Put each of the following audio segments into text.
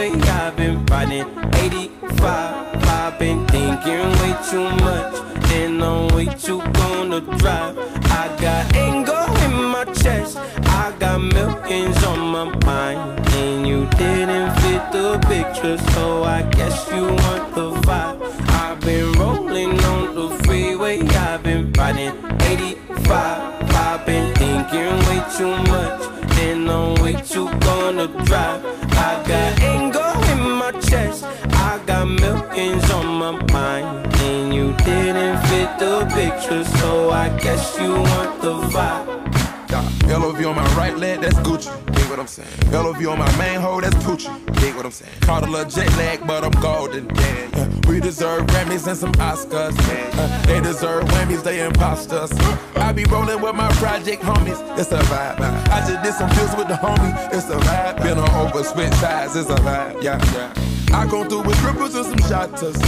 85. I've been thinking way too much, and I'm way too gonna drive. I got anger in my chest, I got millions on my mind, and you didn't fit the picture, so I guess you want the vibe. I've been rolling on the freeway, I've been riding 85. I've been thinking way too much, and I'm way too gonna drive. Got on my mind, and you didn't fit the picture, so I guess you want the vibe. Yeah. LOV on my right leg, that's Gucci. Dig what I'm saying. LOV on my main hoe, that's Poochie. Dig what I'm saying. Caught a little jet lag, but I'm golden. Yeah, yeah. We deserve Grammys and some Oscars. Yeah. Uh, they deserve whammies, they imposters. I be rolling with my project homies. It's a vibe. Uh. I just did some deals with the homie. It's a vibe. Uh. Been on over switch sides. It's a vibe. Yeah, yeah. I go through with strippers and some shotters.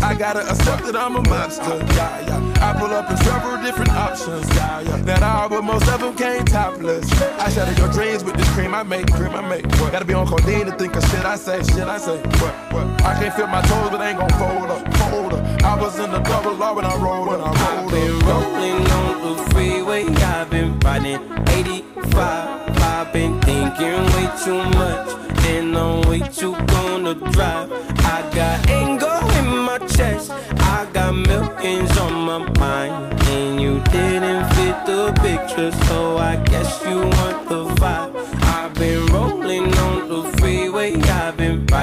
I gotta accept that I'm a monster. Yeah, yeah. I pull up in several different options. Yeah, yeah. That all, but most of them came topless. I shatter your dreams with this cream I make, cream I make. What? Gotta be on codeine to think of shit I say, shit I say. What? What? I can't feel my toes, but I ain't gon' fold up, fold up. I was in the double law when I rolled, when I rolled I've been rolling on the freeway, I've been riding 85. I've been thinking way too much, and I'm way too gonna drive. I got anger in my chest, I got millions on my mind, and you didn't fit the picture, so I guess you want the vibe.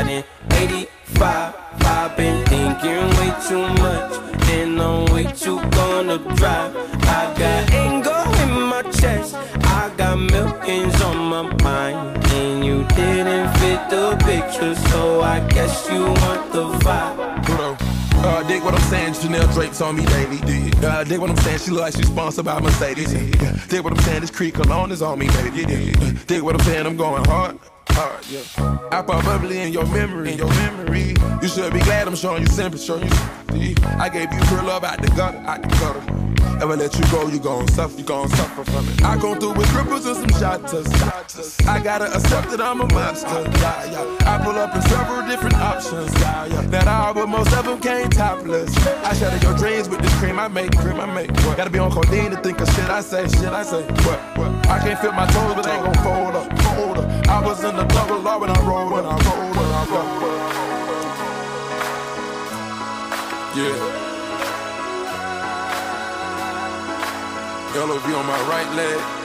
I've been riding 85. I've been thinking way too much, and I'm way too gonna drive. I got anger in my chest, I got millions on my mind, and you didn't fit the picture, so I guess you want the vibe. Pluto. Uh, dig what I'm saying, Chanel drapes on me daily. Dig. Uh, dig what I'm saying, she look like she's sponsored by Mercedes. Yeah. Dig what I'm saying, this Creed cologne is on me, baby. Dig what I'm saying, I'm going hard. Hard, yeah. I pop bubbly in your memory, in your memory. You should be glad I'm showing you sympathy, showing you. I gave you pure love out the gutter, out the gutter. Ever let you go, you gon' suffer, you gon' suffer from it. I go through with cripples and some shotters. I gotta accept that I'm a monster. I pull up in several different options. Yeah. All, but most of them came topless. I shatter your dreams with this cream I make, cream I make. What? Gotta be on codeine to think of shit I say, shit I say. What? What? I can't feel my toes, but they gon' fold up, fold up. I was in the double law when I rolled, when I rolled, when I rolled. Yeah. LOV on my right leg.